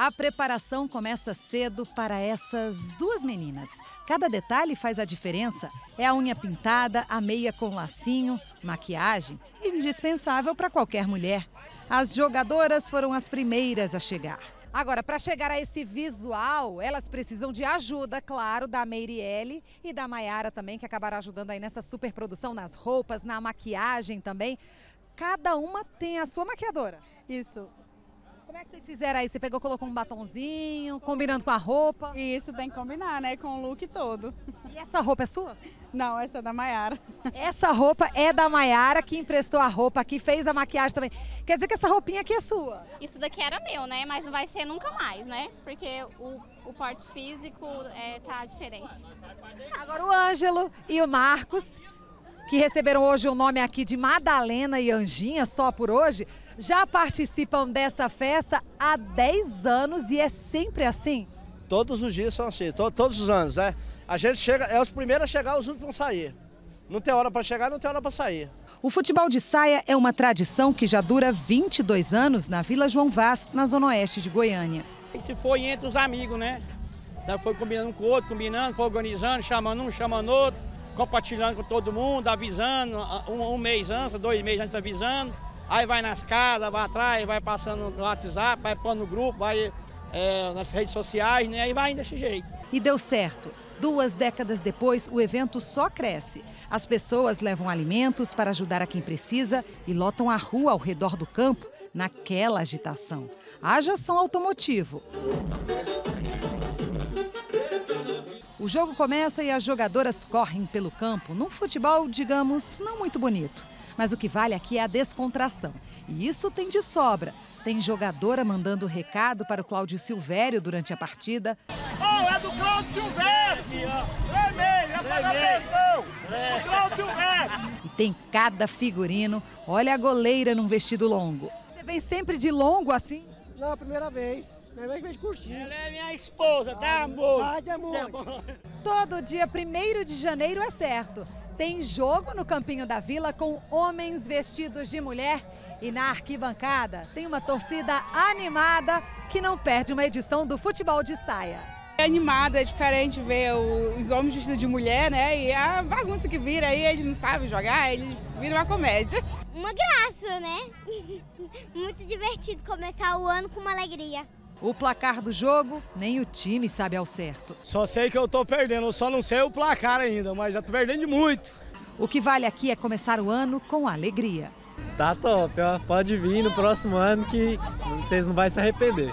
A preparação começa cedo para essas duas meninas. Cada detalhe faz a diferença. É a unha pintada, a meia com lacinho, maquiagem, indispensável para qualquer mulher. As jogadoras foram as primeiras a chegar. Agora, para chegar a esse visual, elas precisam de ajuda, claro, da Meirielle e da Maiara também, que acabaram ajudando aí nessa superprodução, nas roupas, na maquiagem também. Cada uma tem a sua maquiadora. Isso. Como é que vocês fizeram aí? Você pegou, colocou um batonzinho, combinando com a roupa? Isso, tem que combinar, né? Com o look todo. E essa roupa é sua? Não, essa é da Maiara. Essa roupa é da Maiara, que emprestou a roupa aqui, fez a maquiagem também. Quer dizer que essa roupinha aqui é sua? Isso daqui era meu, né? Mas não vai ser nunca mais, né? Porque o, o porte físico é, tá diferente. Agora o Ângelo e o Marcos, que receberam hoje o nome aqui de Madalena e Anjinha, só por hoje, já participam dessa festa há 10 anos e é sempre assim? Todos os dias são assim, to todos os anos, né? A gente chega, é os primeiros a chegar, os últimos a sair. Não tem hora para chegar, não tem hora para sair. O futebol de saia é uma tradição que já dura 22 anos na Vila João Vaz, na zona oeste de Goiânia. Se foi entre os amigos, né? Foi combinando com o outro, combinando, foi organizando, chamando um, chamando outro, compartilhando com todo mundo, avisando, um, um mês antes, dois meses antes avisando. Aí vai nas casas, vai atrás, vai passando no WhatsApp, vai pondo no grupo, vai é, nas redes sociais, né? E vai desse jeito. E deu certo. Duas décadas depois, o evento só cresce. As pessoas levam alimentos para ajudar a quem precisa e lotam a rua ao redor do campo naquela agitação. Haja som automotivo. O jogo começa e as jogadoras correm pelo campo, num futebol, digamos, não muito bonito. Mas o que vale aqui é a descontração. E isso tem de sobra. Tem jogadora mandando recado para o Cláudio Silvério durante a partida. Oh, é do Cláudio Silvério! Vermelho, é para atenção! É. Cláudio Silvério! E tem cada figurino. Olha a goleira num vestido longo. Você vem sempre de longo assim? Não, primeira vez. Primeira vez de curtinho. Ela é minha esposa, tá, amor? Vai, demônio. Todo dia 1 de janeiro é certo. Tem jogo no Campinho da Vila com homens vestidos de mulher e na arquibancada tem uma torcida animada que não perde uma edição do futebol de saia. É animado, é diferente ver os homens vestidos de mulher, né? E a bagunça que vira aí, eles não sabem jogar, eles viram uma comédia. Uma graça, né? Muito divertido começar o ano com uma alegria. O placar do jogo, nem o time sabe ao certo. Só sei que eu tô perdendo, eu só não sei o placar ainda, mas já tô perdendo de muito. O que vale aqui é começar o ano com alegria. Tá top, ó. pode vir no próximo ano que vocês não vão se arrepender.